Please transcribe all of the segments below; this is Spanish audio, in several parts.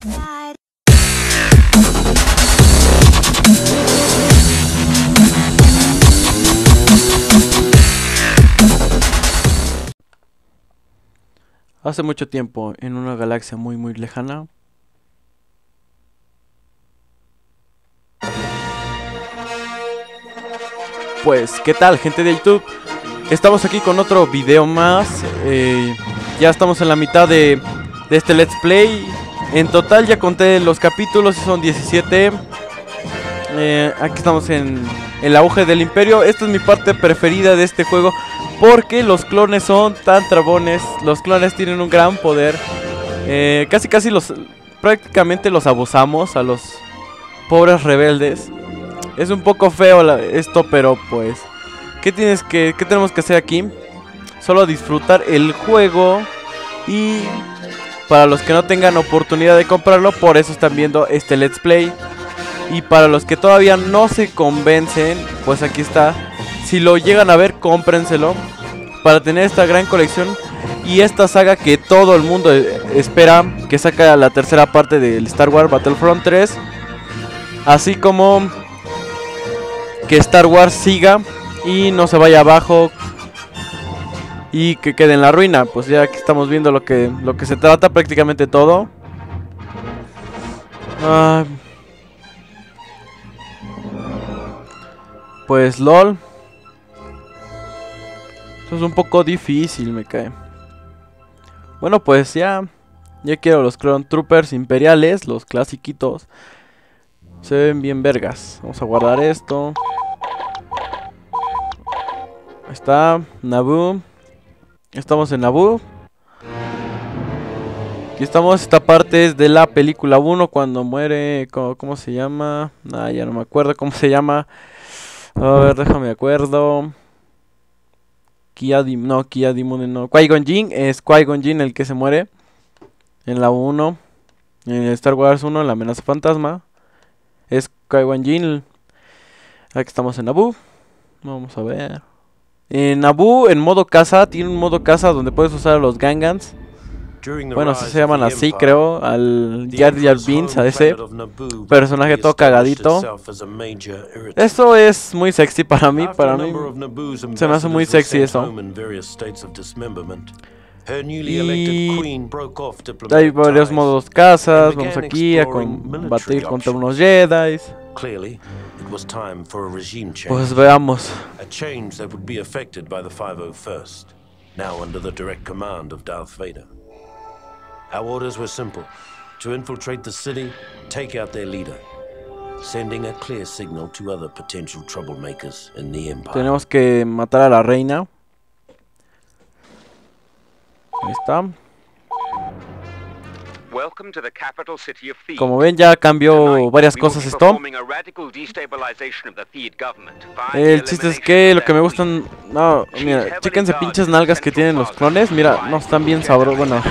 Hace mucho tiempo, en una galaxia muy muy lejana, Pues, ¿qué tal gente de YouTube? Estamos aquí con otro video más eh, Ya estamos en la mitad de, de, este Let's Play En total ya conté los capítulos son 17 eh, Aquí estamos en el auge del imperio. Esta es mi parte preferida de este juego Porque los clones son tan trabones. Los clones tienen un gran poder. Eh, Casi casi los... Prácticamente los abusamos a los pobres rebeldes. Es un poco feo esto, pero pues... ¿qué, tienes que, ¿Qué tenemos que hacer aquí? Solo disfrutar el juego y... Para los que no tengan oportunidad de comprarlo, por eso están viendo este Let's Play. Y para los que todavía no se convencen, pues aquí está. Si lo llegan a ver, cómprenselo. Para tener esta gran colección y esta saga que todo el mundo espera que saca la tercera parte del Star Wars Battlefront 3. Así como que Star Wars siga y no se vaya abajo y que quede en la ruina. Pues ya aquí estamos viendo lo que, lo que se trata prácticamente todo. Ah, pues LOL. Eso es un poco difícil, me cae. Bueno, pues ya. Ya quiero los Clone Troopers imperiales, los clasiquitos. Se ven bien vergas. Vamos a guardar esto. Ahí está, Naboo. Estamos en Naboo. Aquí estamos, esta parte es de la película 1 cuando muere, ¿cómo, se llama? Ya no me acuerdo cómo se llama. A ver, déjame acuerdo. Kia no, Kia Dimone no. Qui-Gon es Qui-Gon el que se muere. En la 1. En Star Wars 1, la amenaza fantasma. Es Qui-Gon. Aquí estamos en Naboo. Vamos a ver. En Naboo, en modo casa, tiene un modo casa donde puedes usar a los Gangans. Bueno, así se llaman así, creo. Al Jar Jar Binks, a ese personaje todo cagadito. Eso es muy sexy para mí. Para mí se me hace muy sexy eso. Y hay varios modos casas. Vamos aquí a combatir contra unos Jedi. Pues for A regime change A change that would be affected by the 501st, now under the direct command of Darth Vader. Our orders were simple: to infiltrate the city, take out their leader, sending a clear signal to other potential troublemakers in the Empire. Tenemos que matar a la reina. Ahí está. Como ven ya cambió varias cosas esto. El chiste es que lo que me gustan... No, mira, chéquense pinches nalgas que tienen los clones. Mira, no están bien sabrosos. Bueno,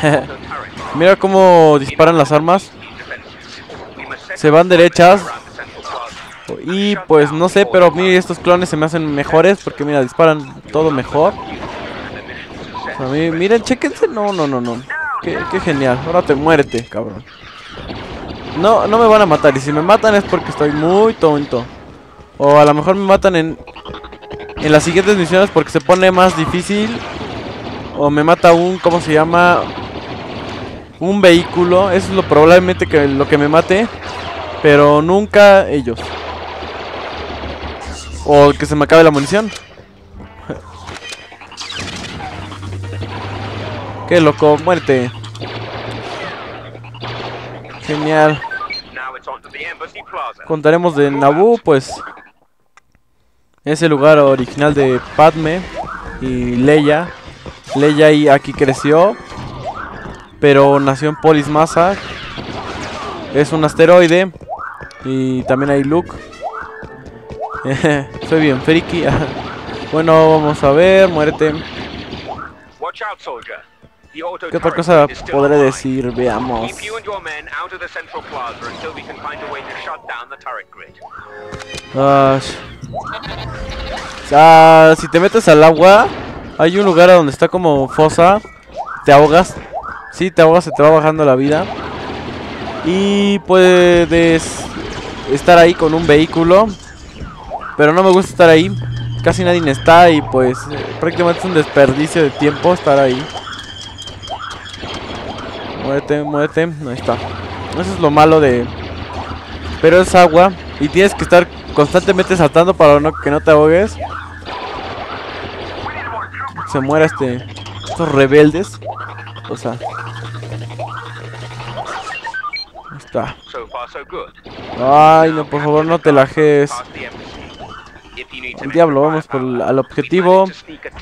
mira cómo disparan las armas. Se van derechas. Y pues no sé, pero mire, estos clones se me hacen mejores porque mira, disparan todo mejor. miren, chéquense. No, no, no, no. Qué, genial. Ahora te muerte, cabrón. No, no me van a matar. Y si me matan es porque estoy muy tonto. O a lo mejor me matan en, en las siguientes misiones porque se pone más difícil. O me mata un, ¿cómo se llama? Un vehículo. Eso es lo probablemente que lo que me mate. Pero nunca ellos. O que se me acabe la munición. Qué loco, muerte. Genial. Contaremos de Naboo, pues es el lugar original de Padme y Leia. Leia y aquí creció, pero nació en Polis Massa. Es un asteroide y también hay Luke. Soy bien friki. bueno, vamos a ver, muerte. ¿Qué otra cosa podré decir? Veamos. Ah, si te metes al agua, hay un lugar donde está como fosa. Te ahogas. Si, te ahogas, se te va bajando la vida. Y puedes estar ahí con un vehículo. Pero no me gusta estar ahí. Casi nadie está y pues eh, prácticamente es un desperdicio de tiempo estar ahí. Muévete, muévete. Ahí está. Eso es lo malo de... Pero es agua. Y tienes que estar constantemente saltando para no, que no te ahogues. Se muera este... Estos rebeldes. O sea... Ahí está. Ay, no, por favor, no te lajes. El diablo, vamos por el, al objetivo.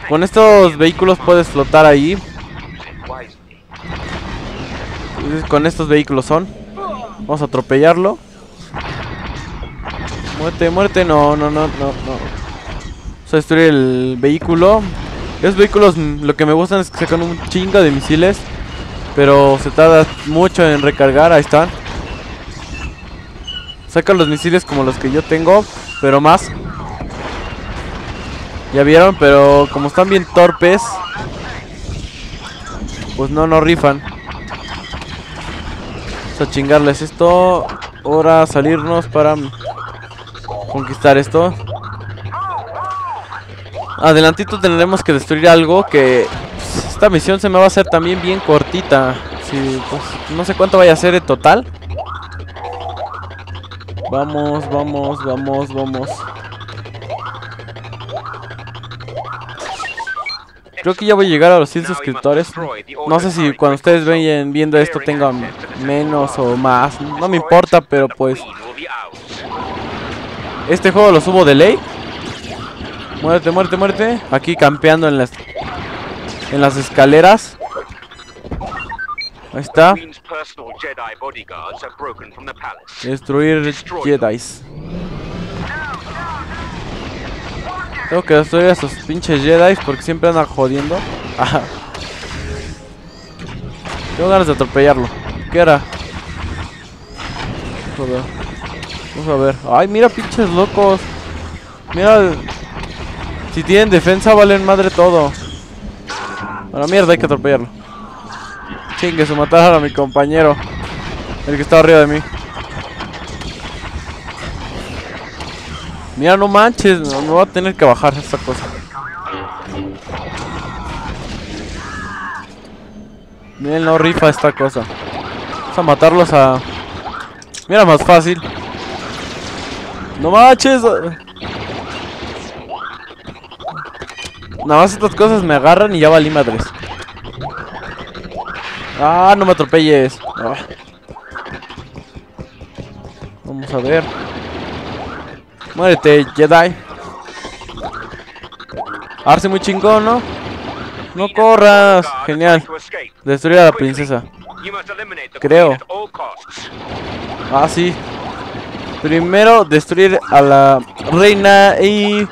Con estos vehículos puedes flotar ahí. Con estos vehículos son. Vamos a atropellarlo. Muerte, muerte. No, no, no, no, no. Vamos a destruir el vehículo. Esos vehículos lo que me gustan es que sacan un chingo de misiles. Pero se tarda mucho en recargar. Ahí están. Sacan los misiles como los que yo tengo. Pero más. Ya vieron, pero como están bien torpes. Pues no, no rifan. Vamos a chingarles esto. Ahora salirnos para conquistar esto. Adelantito tendremos que destruir algo que pues, esta misión se me va a hacer también bien cortita. Pues, no sé cuánto vaya a ser en total. Vamos, vamos, vamos, vamos. Creo que ya voy a llegar a los 100 suscriptores. No sé si cuando ustedes ven viendo esto tengan menos o más. No me importa, pero pues... Este juego lo subo de ley. Muerte, muerte, muerte. Aquí campeando en las, en las escaleras. Ahí está. Destruir Jedis. Tengo que destruir a esos pinches Jedi porque siempre andan jodiendo. Tengo ganas de atropellarlo. ¿Qué era? Joder. Vamos a ver. Ay, mira, pinches locos. Mira. Si tienen defensa, valen madre todo. La mierda, hay que atropellarlo. Chingue, se mataron a mi compañero. El que estaba arriba de mí. Mira, no manches, no, me voy a tener que bajar esta cosa. Miren, no rifa esta cosa. Vamos a matarlos a... Mira, más fácil. No manches. Nada más estas cosas me agarran y ya valí madres. Ah, no me atropelles. Ah. Vamos a ver. Muérete, Jedi. Arce muy chingón, ¿no? No corras. Genial. Destruir a la princesa. Creo. Ah, sí. Primero destruir a la reina y...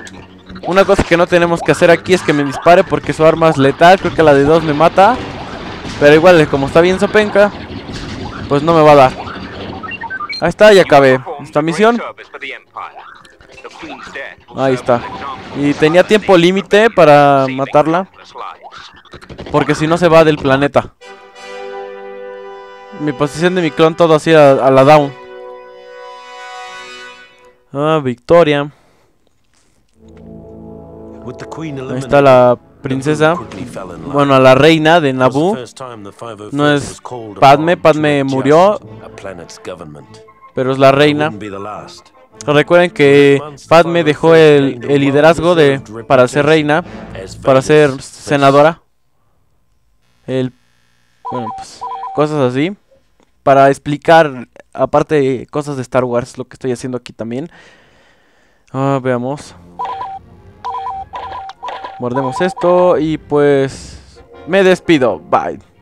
Una cosa que no tenemos que hacer aquí es que me dispare porque su arma es letal. Creo que la de dos me mata. Pero igual, como está bien sopenca, pues no me va a dar. Ahí está, ya acabé esta misión. Ahí está. Y tenía tiempo límite para matarla. Porque si no se va del planeta. Mi posición de mi clon todo así a, la down. Ah, victoria. Ahí está la princesa. Bueno, la reina de Naboo. No es Padme. Padme murió. Pero es la reina. Recuerden que Padme dejó el, liderazgo de para ser reina, para ser senadora. El, bueno, pues, cosas así. Para explicar, aparte cosas de Star Wars, lo que estoy haciendo aquí también. Ah, veamos. Mordemos esto y pues me despido. Bye.